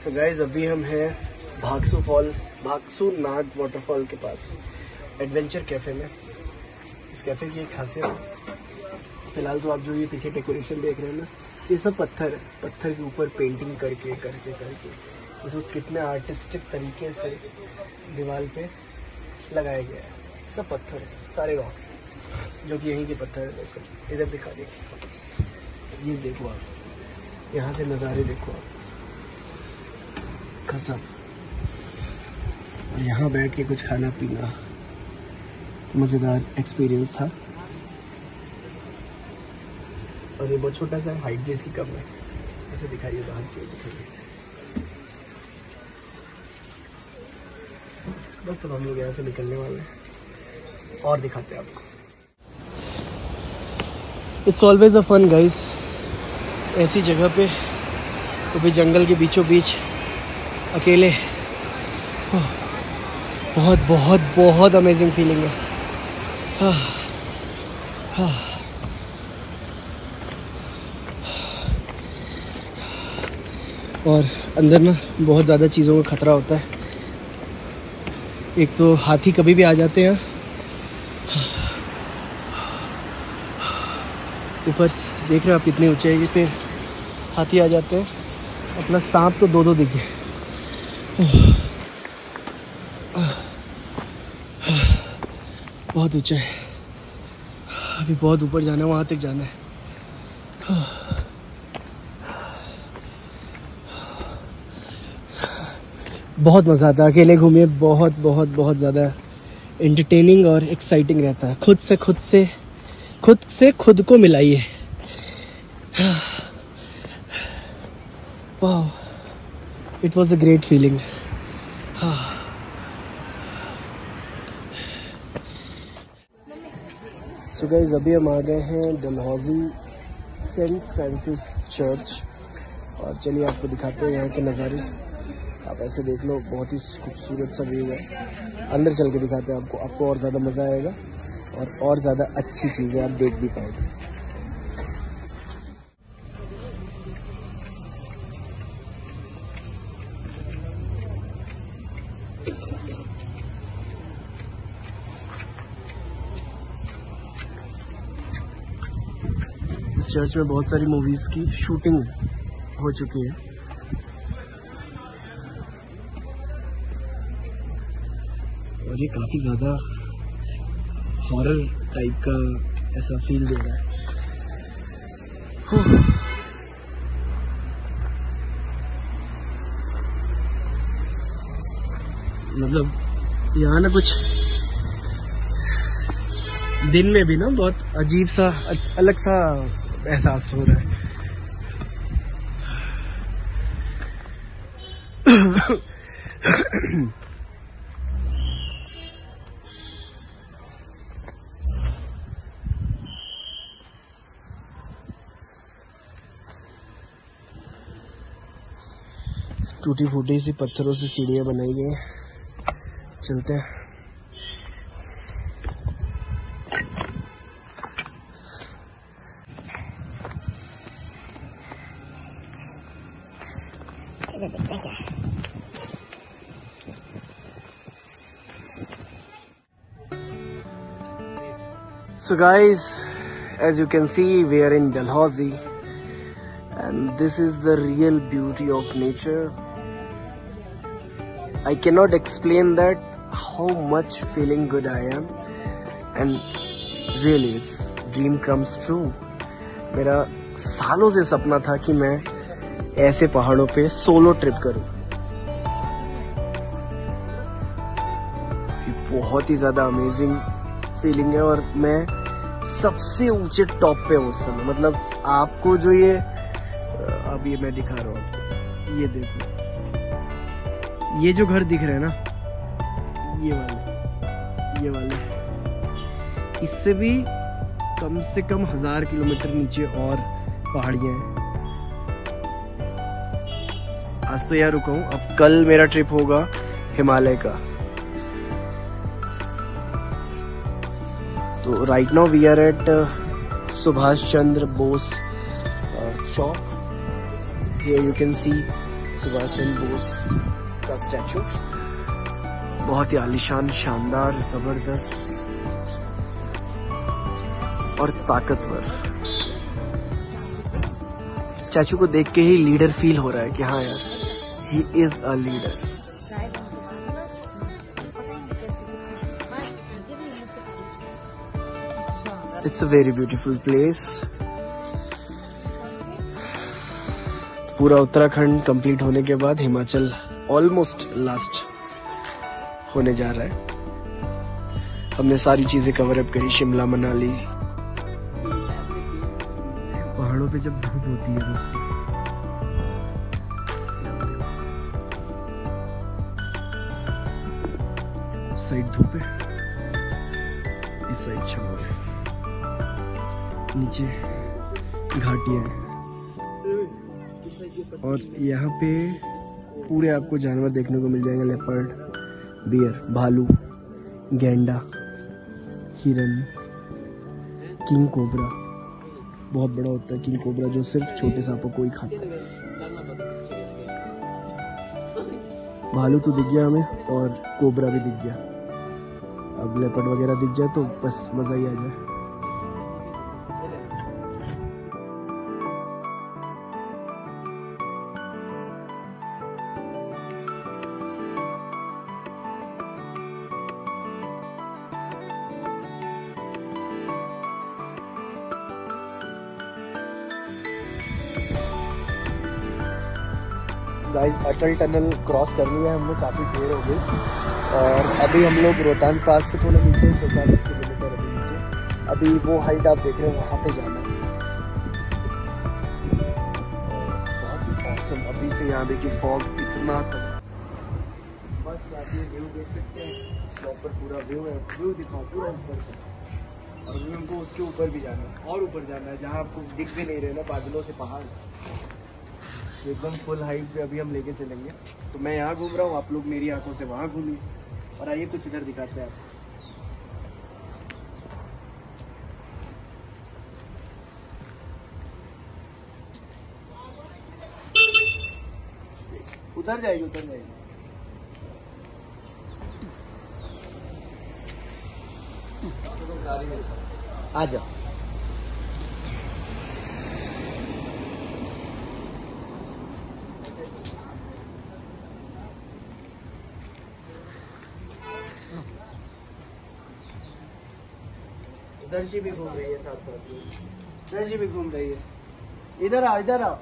So guys अभी हम हैं भागसू फॉल, भागसू नाग वाटरफॉल के पास एडवेंचर कैफ़े में। इस कैफ़े की एक खासियत है फ़िलहाल तो आप जो ये पीछे डेकोरेशन देख रहे हैं ना, ये सब पत्थर है। पत्थर के ऊपर पेंटिंग करके करके करके। इसको कितने आर्टिस्टिक तरीके से दीवार पे लगाया गया है। सब पत्थर है, सारे रॉक्स जो कि यहीं के पत्थर है इधर दिखा दे ये देखो आप, यहाँ से नज़ारे देखो आप। कसम। यहाँ बैठ के कुछ खाना पीना मज़ेदार एक्सपीरियंस था। और ये बहुत छोटा सा हाइट भी इसकी कम है। इसे दिखाइए बाहर की दिखाइए। बस अब हम लोग यहाँ से निकलने वाले हैं। और दिखाते हैं आपको। It's always a fun guys ऐसी जगह पे तो भी जंगल के बीचों बीच अकेले। बहुत बहुत बहुत अमेजिंग फीलिंग है। और अंदर ना बहुत ज़्यादा चीज़ों का खतरा होता है। एक तो हाथी कभी भी आ जाते हैं। ऊपर देख रहे हो आप कितनी ऊंचाई पे हाथी आ जाते हैं। अपना सांप तो दो दो दिखे। बहुत ऊँचा है। अभी बहुत ऊपर जाना है, वहाँ तक जाना है। बहुत मज़ा आता है, अकेले घूमिए, बहुत बहुत बहुत ज़्यादा इंटरटेनिंग और एक्साइटिंग रहता है। खुद से खुद से खुद से खुद को मिलाइए। वाह। It was a great feeling so अभी हम आ गए हैं डलहौजी सेंट फ्रांसिस चर्च और चलिए आपको दिखाते हैं यहाँ के नज़ारे। आप ऐसे देख लो, बहुत ही खूबसूरत सा व्यू है। अंदर चल के दिखाते हैं आपको आपको और ज़्यादा मज़ा आएगा और और ज़्यादा अच्छी चीज़ें आप देख भी पाएँगे चर्च में बहुत सारी मूवीज़ की शूटिंग हो चुकी है। और ये काफ़ी ज़्यादा हॉरर टाइप का ऐसा फील दे रहा है। मतलब यहाँ ना कुछ दिन में भी ना बहुत अजीब सा, अलग सा एहसास हो रहा है। टूटी फूटी सी पत्थरों से सीढ़ियाँ बनाई गई चलते हैं। So guys, as you can see, we are in Dalhousie and this is the real beauty of nature. I cannot explain that how much feeling good I am and really it's dream comes true. मेरा सालों से सपना था कि मैं ऐसे पहाड़ों पे सोलो ट्रिप करूँ बहुत ही ज़्यादा अमेजिंग फीलिंग है और मैं सबसे ऊँचे टॉप पे उस समय। मतलब आपको जो ये अब ये मैं दिखा रहा हूँ। ये देखो। ये जो घर दिख रहे हैं ना, ये वाले ये वाले इससे भी कम से कम हज़ार किलोमीटर नीचे और पहाड़ियाँ हैं। आज तो यार रुका हूँ। अब कल मेरा ट्रिप होगा हिमालय का। तो right now we are at Subhash Chandra Bose chowk you can see Subhash Chandra Bose का स्टैचू बहुत ही आलिशान शानदार ज़बरदस्त और ताकतवर स्टैचू को देख के ही लीडर फील हो रहा है कि हाँ यार he is a leader it's a very beautiful place पूरा उत्तराखंड कंप्लीट होने के बाद हिमाचल ऑलमोस्ट लास्ट होने जा रहा है। हमने सारी चीज़ें कवर अप करी, शिमला, मनाली। पहाड़ों पे जब धूप होती है दोस्तों। साइड धूप है। इस साइड छाव है नीचे घाटियाँ हैं। और यहाँ पे पूरे आपको जानवर देखने को मिल जाएँगे। लेपर्ड, बियर, भालू, गेंडा, हिरन, किंग कोबरा। बहुत बड़ा होता है किंग कोबरा जो सिर्फ़ छोटे सांपों को ही खाता है। भालू तो दिख गया हमें और कोबरा भी दिख गया। अब लेपर्ड वगैरह दिख जाए तो बस मज़ा ही आ जाए। गाइस अटल टनल क्रॉस कर लिया है हमने काफ़ी देर हो गई। और अभी हम लोग रोहतांग पास से थोड़ा नीचे छः सात किलोमीटर अभी नीचे। अभी वो हाइट आप देख रहे हैं वहाँ पे जाना है। बहुत ही awesome, अभी से यहाँ देखिए फॉग इतना बस आप ये व्यू देख सकते हैं। प्रॉपर पूरा व्यू है। व्यू दिखाओ पूरा ऊपर और हमको उसके ऊपर भी जाना है और ऊपर जाना है जहाँ आपको दिख भी नहीं रहे ना बादलों से पहाड़। एकदम फुल हाइट पे अभी हम लेके चलेंगे। तो मैं यहाँ घूम रहा हूँ, आप लोग मेरी आँखों से वहाँ घूमिए। और आइए कुछ इधर दिखाते हैं। आप उतर जाएगी उतर जाएगी आ जाओ। दर्शी भी घूम रही है साथ साथ में। दर्शी भी घूम रही है। इधर आओ इधर आओ।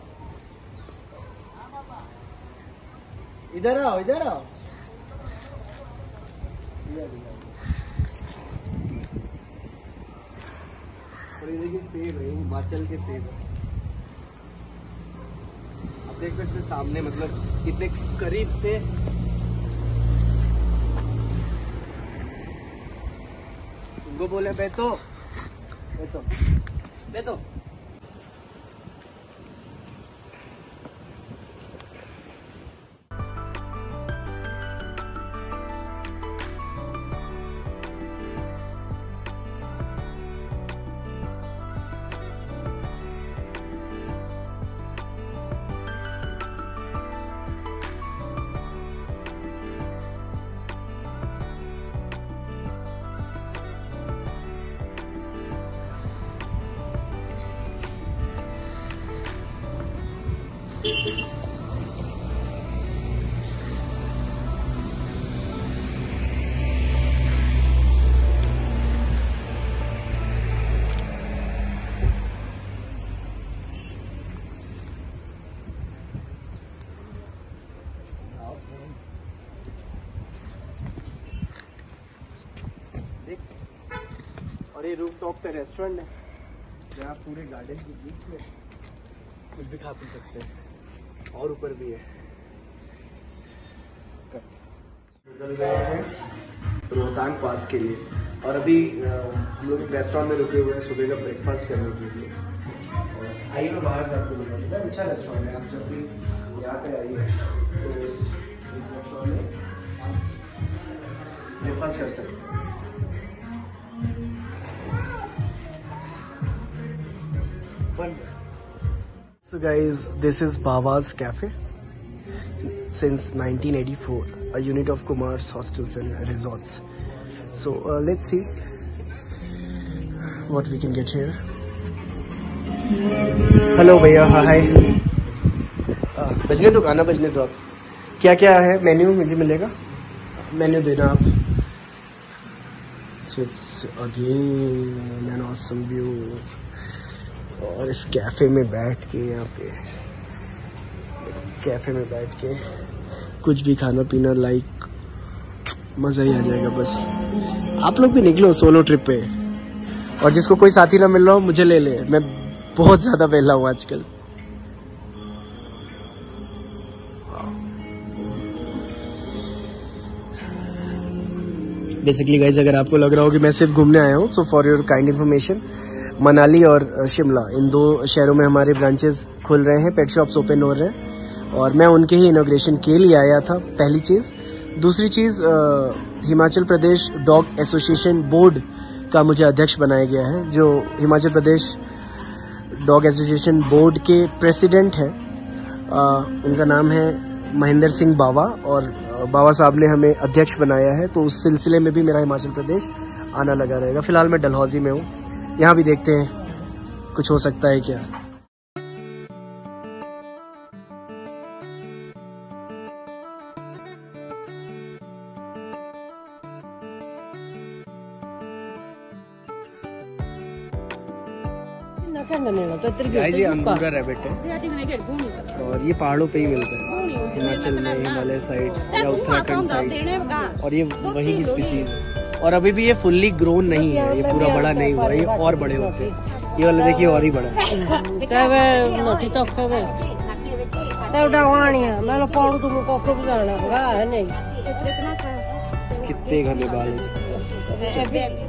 इधर आओ इधर आओ। सेब है, हिमाचल के सेब है। आप देख सकते सामने मतलब कितने करीब से तुमको बोले बेतो बेतो बेतो देख ये रूफ टॉप पे रेस्टोरेंट है। जहाँ पूरे गार्डन के बीच में कुछ भी खा पी सकते हैं। और ऊपर भी है। निकल गए हैं रोहतांग पास के लिए। और अभी हम लोग रेस्टोरेंट में रुके हुए हैं सुबह का ब्रेकफास्ट करने के लिए। और आइए मैं बाहर से आपको बताऊँ बहुत अच्छा रेस्टोरेंट है। आप जब भी यहाँ पे आइए तो इस रेस्टोरेंट में आप ब्रेकफास्ट कर सकते हैं। So guys, this is Baba's Cafe. since 1984, a unit of Kumar's hostels and resorts. So uh, let's see what we can get here. Hello भैया हाय बजने दो गाना बजने दो आप क्या क्या है मेन्यू मुझे मिलेगा मेन्यू देना आप it's again an awesome view और इस कैफ़े में बैठ के यहाँ पे, कैफ़े में बैठ के कुछ भी खाना पीना लाइक मज़ा ही आ जाएगा बस। आप लोग भी निकलो सोलो ट्रिप पे। और जिसको कोई साथी ना मिल रहा हो, मुझे ले ले। मैं बहुत ज़्यादा बेला हूँ आजकल। बेसिकली गाइज़ अगर आपको लग रहा हो कि मैं सिर्फ़ घूमने आया हूँ so for your kind information Manali और शिमला, इन दो शहरों में हमारे ब्रांचेस खुल रहे हैं पेट शॉप्स ओपन हो रहे हैं। और मैं उनके ही इनोग्रेशन के लिए आया था, पहली चीज़। दूसरी चीज़ Himachal Pradesh dog association board का मुझे अध्यक्ष बनाया गया है, जो Himachal Pradesh dog association board के प्रेसिडेंट हैं। उनका नाम है महेंद्र सिंह बावा और बाबा साहब ने हमें अध्यक्ष बनाया है तो उस सिलसिले में भी मेरा हिमाचल प्रदेश आना लगा रहेगा। फ़िलहाल मैं डलहौजी में हूँ। यहाँ भी देखते हैं कुछ हो सकता है क्या? अंगूरा रैबिट है। और ये पहाड़ों पे ही मिलता है। हिमाचल में हिमालय साइड या उत्तराखंड साइड और ये वही स्पीसीज है। और अभी भी ये फुल्ली ग्रोन नहीं है ये पूरा बड़ा नहीं हुआ ये और बड़े होते ये वाला देखिए और ही बड़ा कितने घने बाल है